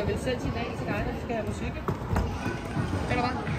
giver vel selv signal til dig, når du skal have musik. Eller hvad?